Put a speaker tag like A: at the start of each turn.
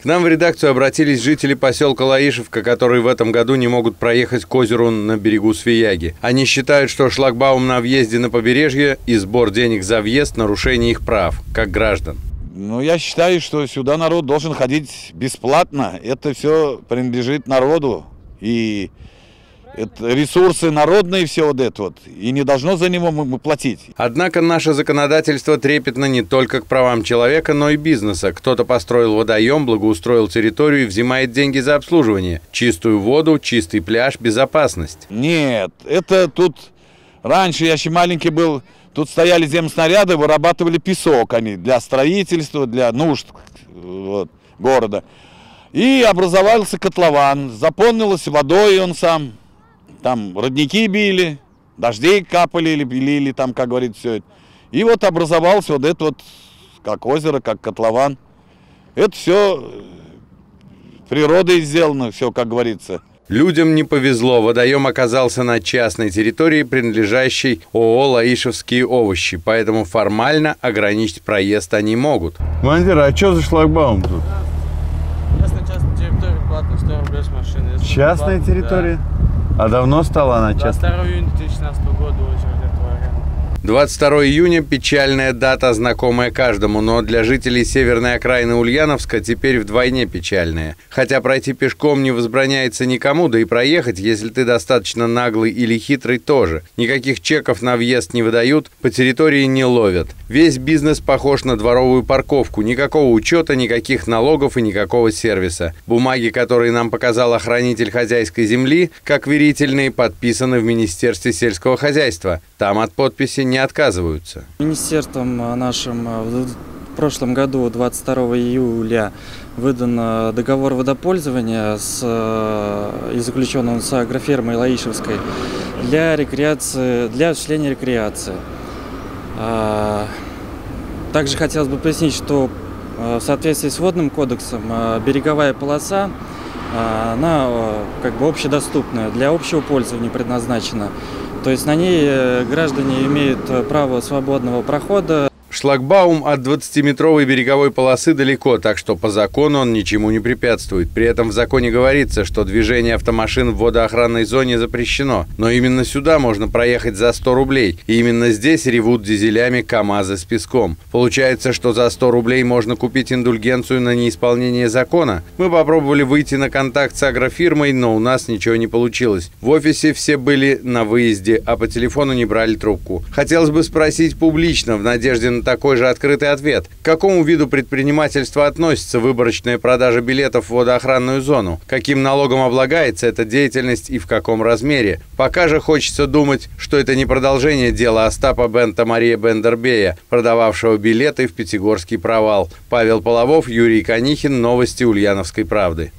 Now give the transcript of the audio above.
A: К нам в редакцию обратились жители поселка Лаишевка, которые в этом году не могут проехать к озеру на берегу Свияги. Они считают, что шлагбаум на въезде на побережье и сбор денег за въезд – нарушение их прав, как граждан.
B: Ну, я считаю, что сюда народ должен ходить бесплатно. Это все принадлежит народу. И это ресурсы народные, все вот это вот. И не должно за него мы платить.
A: Однако наше законодательство трепетно не только к правам человека, но и бизнеса. Кто-то построил водоем, благоустроил территорию и взимает деньги за обслуживание. Чистую воду, чистый пляж, безопасность.
B: Нет, это тут... Раньше я еще маленький был, тут стояли земснаряды, вырабатывали песок они для строительства, для нужд вот, города. И образовался котлован, заполнилось водой он сам, там родники били, дождей капали или лили, там, как говорится, все это. И вот образовался вот это вот, как озеро, как котлован. Это все э, природой сделано, все, как говорится.
A: Людям не повезло. Водоем оказался на частной территории, принадлежащей ООО «Лаишевские овощи», поэтому формально ограничить проезд они могут.
C: Командир, а что за шлагбаум тут?
D: Частная, частная территория, платно 100 рублей с машины. Если
C: Частная территория? А давно стала она
D: Да.
C: частной?
D: 22 июня 2016 года озеро.
A: 22 июня – печальная дата, знакомая каждому, но для жителей северной окраины Ульяновска теперь вдвойне печальная. Хотя пройти пешком не возбраняется никому, да и проехать, если ты достаточно наглый или хитрый, тоже. Никаких чеков на въезд не выдают, по территории не ловят. Весь бизнес похож на дворовую парковку, никакого учета, никаких налогов и никакого сервиса. Бумаги, которые нам показал охранитель хозяйской земли, как верительные, подписаны в Министерстве сельского хозяйства. Там от подписи не отказываются.
E: Министерством э, нашим э, в прошлом году, 22 июля, выдан э, договор водопользования с, и заключен он с агрофермой Лаишевской для рекреации, для осуществления рекреации. А, Также хотелось бы пояснить, что в соответствии с водным кодексом береговая полоса она как бы общедоступная, для общего пользования предназначена. То есть на ней э, граждане имеют э, право свободного прохода,
A: Шлагбаум от 20-метровой береговой полосы далеко, так что по закону он ничему не препятствует. При этом в законе говорится, что движение автомашин в водоохранной зоне запрещено. Но именно сюда можно проехать за 100 рублей. И именно здесь ревут дизелями КАМАЗы с песком. Получается, что за 100 рублей можно купить индульгенцию на неисполнение закона. Мы попробовали выйти на контакт с агрофирмой, но у нас ничего не получилось. В офисе все были на выезде, а по телефону не брали трубку. Хотелось бы спросить публично, в надежде на такой же открытый ответ. К какому виду предпринимательства относится выборочная продажа билетов в водоохранную зону? Каким налогом облагается эта деятельность и в каком размере? Пока же хочется думать, что это не продолжение дела Остапа Бента Мария Бендербея, продававшего билеты в Пятигорский провал. Павел Половов, Юрий Конихин. Новости Ульяновской правды.